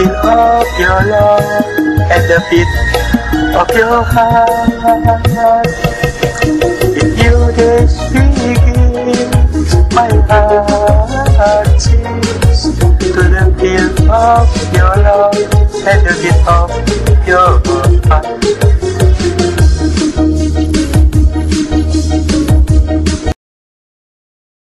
beat of your love and the beat of your heart. If you just begin, my heart sings to the beat of your love and the beat of